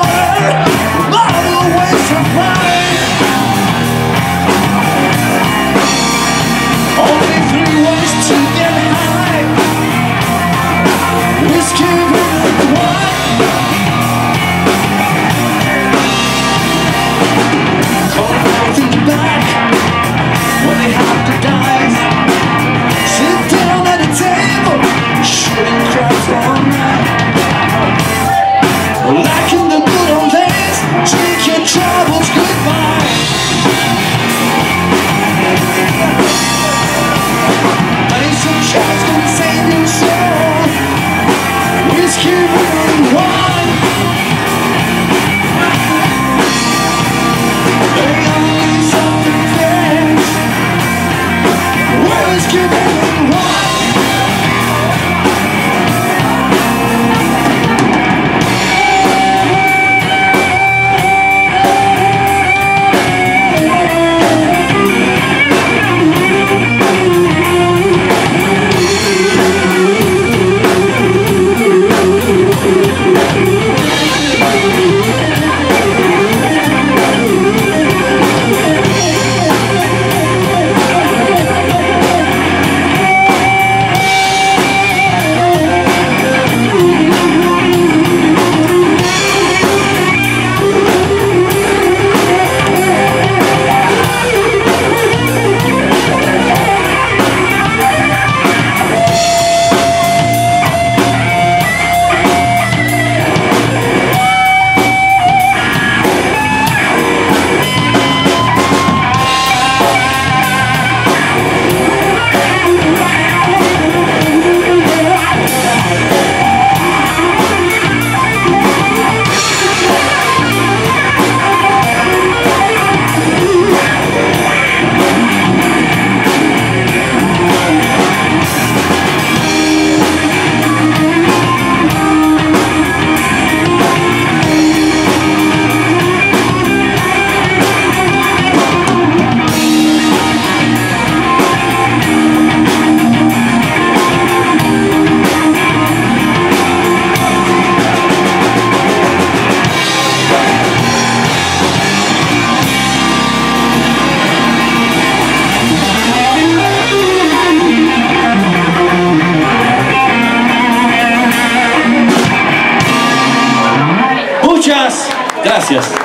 morning, all the way to find Gracias.